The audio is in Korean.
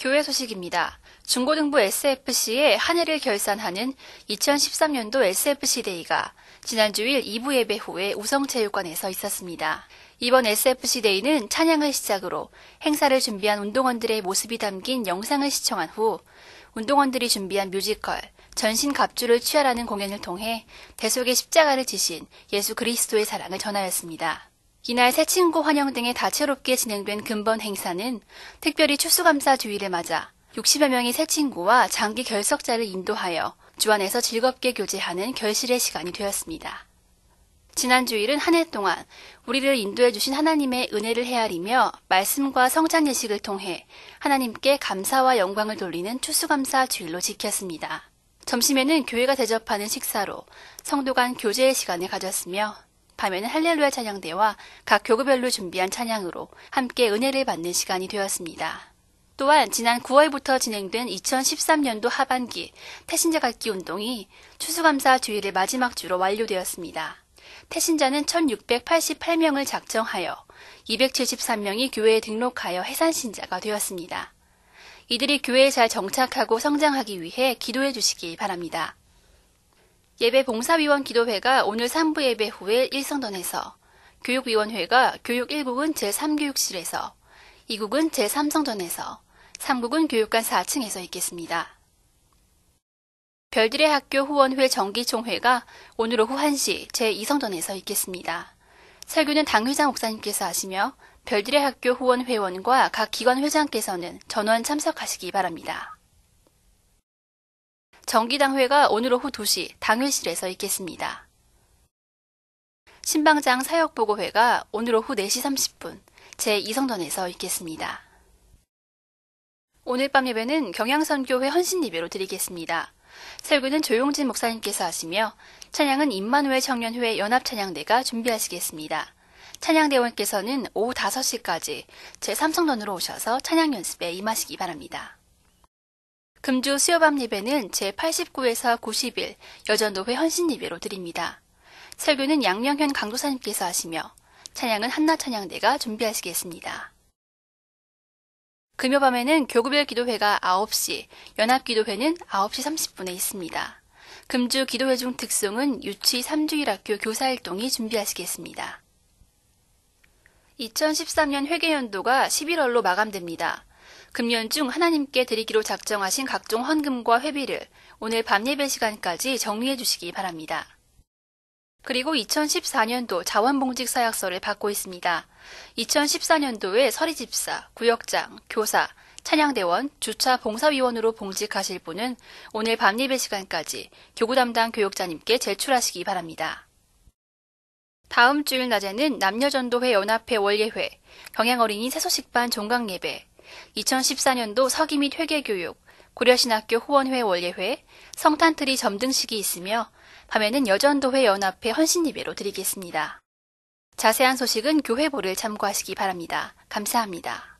해외 소식입니다. 중고등부 SFC의 한 해를 결산하는 2013년도 SFC Day가 지난 주일 2부 예배 후에 우성체육관에서 있었습니다. 이번 SFC Day는 찬양을 시작으로 행사를 준비한 운동원들의 모습이 담긴 영상을 시청한 후 운동원들이 준비한 뮤지컬 전신 갑주를 취하라는 공연을 통해 대속의 십자가를 지신 예수 그리스도의 사랑을 전하였습니다. 이날 새 친구 환영 등의 다채롭게 진행된 근본 행사는 특별히 추수감사 주일을 맞아 60여 명의 새 친구와 장기 결석자를 인도하여 주 안에서 즐겁게 교제하는 결실의 시간이 되었습니다. 지난 주일은 한 해 동안 우리를 인도해 주신 하나님의 은혜를 헤아리며 말씀과 성장 예식을 통해 하나님께 감사와 영광을 돌리는 추수감사 주일로 지켰습니다. 점심에는 교회가 대접하는 식사로 성도 간 교제의 시간을 가졌으며 밤에는 할렐루야 찬양대와 각 교구별로 준비한 찬양으로 함께 은혜를 받는 시간이 되었습니다. 또한 지난 9월부터 진행된 2013년도 하반기 태신자 갖기 운동이 추수감사 주일의 마지막 주로 완료되었습니다. 태신자는 1688명을 작정하여 273명이 교회에 등록하여 해산신자가 되었습니다. 이들이 교회에 잘 정착하고 성장하기 위해 기도해 주시기 바랍니다. 예배 봉사위원 기도회가 오늘 3부 예배 후에 일성전에서 교육위원회가 교육 1국은 제3교육실에서 2국은 제3성전에서 3국은 교육관 4층에서 있겠습니다. 별들의 학교 후원회 정기총회가 오늘 오후 1시 제2성전에서 있겠습니다. 설교는 당회장 목사님께서 하시며 별들의 학교 후원 회원과 각 기관 회장께서는 전원 참석하시기 바랍니다. 정기당회가 오늘 오후 2시 당회실에서 있겠습니다. 신방장 사역보고회가 오늘 오후 4시 30분 제2성전에서 있겠습니다. 오늘 밤 예배는 경양선교회 헌신예배로 드리겠습니다. 설교는 조용진 목사님께서 하시며 찬양은 임만우회 청년회 연합찬양대가 준비하시겠습니다. 찬양대원께서는 오후 5시까지 제3성전으로 오셔서 찬양 연습에 임하시기 바랍니다. 금주 수요밤 예배는 제89에서 90일 여전도회 헌신 예배로 드립니다. 설교는 양명현 강도사님께서 하시며 찬양은 한나찬양대가 준비하시겠습니다. 금요 밤에는 교구별 기도회가 9시, 연합기도회는 9시 30분에 있습니다. 금주 기도회 중 특송은 유치 3주일학교 교사일동이 준비하시겠습니다. 2013년 회계연도가 11월로 마감됩니다. 금년 중 하나님께 드리기로 작정하신 각종 헌금과 회비를 오늘 밤 예배 시간까지 정리해 주시기 바랍니다. 그리고 2014년도 자원봉직 사약서를 받고 있습니다. 2014년도에 서리집사, 구역장, 교사, 찬양대원, 주차 봉사위원으로 봉직하실 분은 오늘 밤 예배 시간까지 교구 담당 교육자님께 제출하시기 바랍니다. 다음 주일 낮에는 남녀전도회 연합회 월예회, 경양어린이 새소식반 종강예배, 2014년도 서기 및 회계교육, 고려신학교 후원회 월예회, 성탄트리 점등식이 있으며 밤에는 여전도회 연합회 헌신예배로 드리겠습니다. 자세한 소식은 교회보를 참고하시기 바랍니다. 감사합니다.